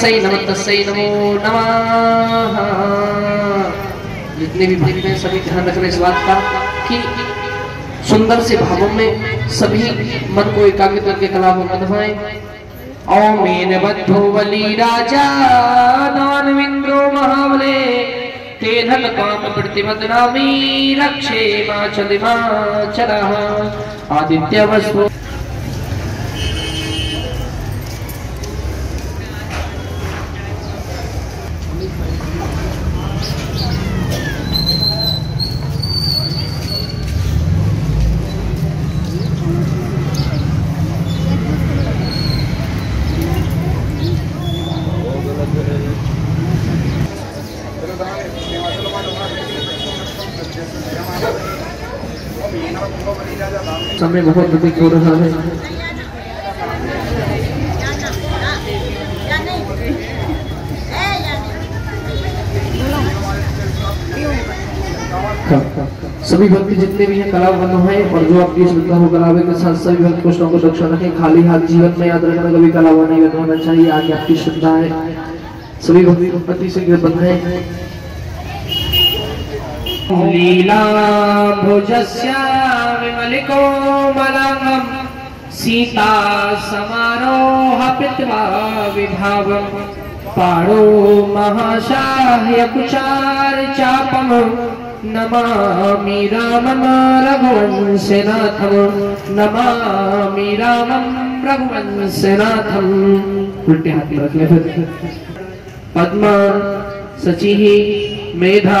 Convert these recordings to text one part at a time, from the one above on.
सही नमः तस्सै नमो नमः। जितने भी भक्त हैं, सभी ध्यान रखना इस बात का कि सुंदर से भावों में सभी मन को एकाग्र करके कला को मधवाएँ ओमेन बद्धो बलि राजा दानविंद्रो महाबले तेनल काम प्रतिपदनामी रक्षे माचल माचलः आदित्य वस्व समय बहुत अधिक हो रहा है। सभी भक्ति जितने भी हैं कला बनो है और जो आपकी श्रद्धा हो कलावे के साथ सभी भक्त कुछ न कुछ रक्षा रखें। खाली हाथ जीवन में याद रखना, कभी कला नहीं बनवाना चाहिए, आगे आपकी श्रद्धा है। सभी भक्ति से बंध है। लीला भुजस्य विमलिको मलंगम सीता समारोह पित्वा विभावम। पाणो महाशाह्य कुचार चापम नमामि रामं रघुवंशनाथं नमामि रामं रघुवंशनाथम्। उल्टे हाथ पद्मा सची मेधा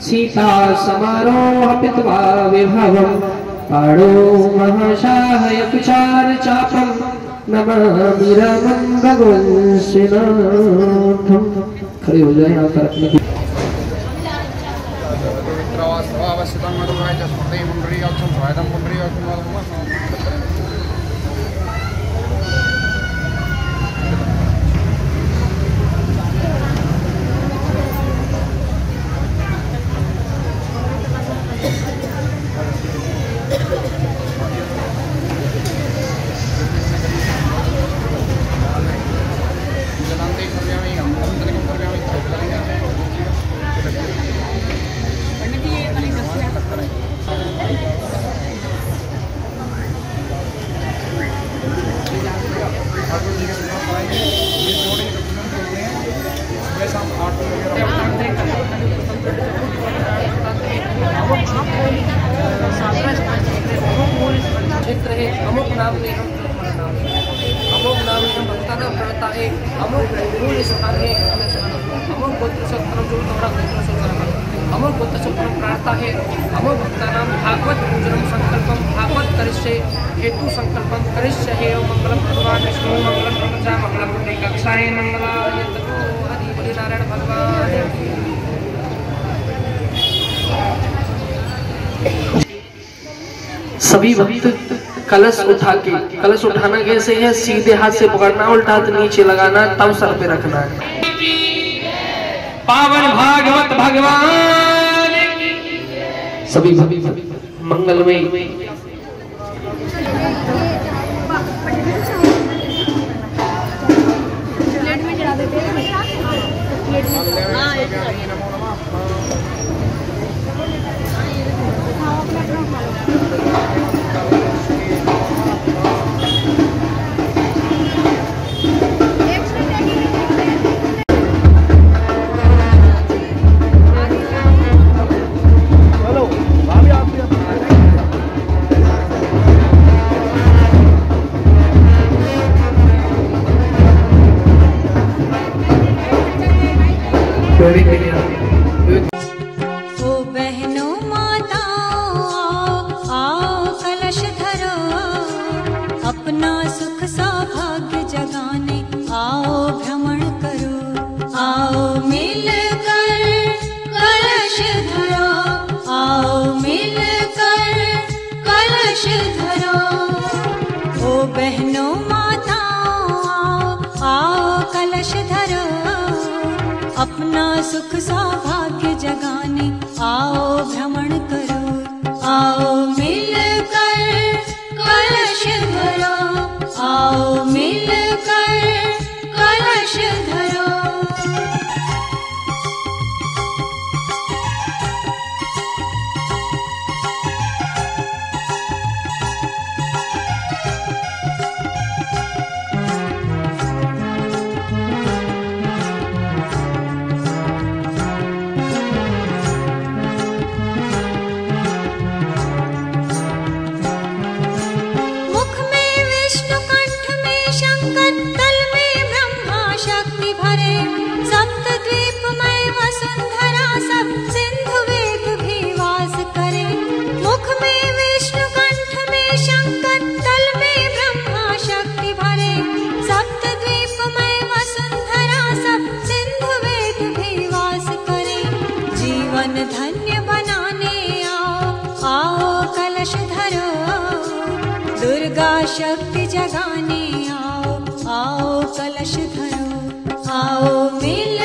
सीता समारोहपित्वा विभव पाणो महाशाहय कुचार चापं खड़े हो जाए यहाँ पर अपने अमुक स्थान है अमुक गोत्र सत्रम जो तुम्हारा गोत्र सत्रम अमुक गोत्र सत्रम प्रार्थना है अमुक भक्तानाम भागवत पूजनम संकल्पम भागवत करिष्य हेतु संकल्पम करिष्य हे मंगलम भगवान विष्णु मंगलम प्रजा मंगलम कक्षाए मंगलाय ततो हरि हरि नारायण भगवान सभी भक्त कलश उठा के कलश उठाना कैसे है? सीधे हाथ से पकड़ना उल्टा हाथ नीचे लगाना तब सर पे रखना है। पावन भागवत भगवान। सभी सभी मंगलमय de अपना सुख सौभाग्य जगाने आओ भ्रमण करो आओ शंकर तल में ब्रह्मा शक्ति भरे। सप्त द्वीप में वसुंधरा सब सिंधु वेग भी वास करे। मुख में विष्णु कंठ में शंकर तल में ब्रह्मा शक्ति भरे। सप्त द्वीप में वसुंधरा सब सिंधु वेग भी वास करे। जीवन धन्य बनाने आओ आओ कलश धरो। दुर्गा शक्ति जगाने आओ। आओ कलश धरो आओ मिल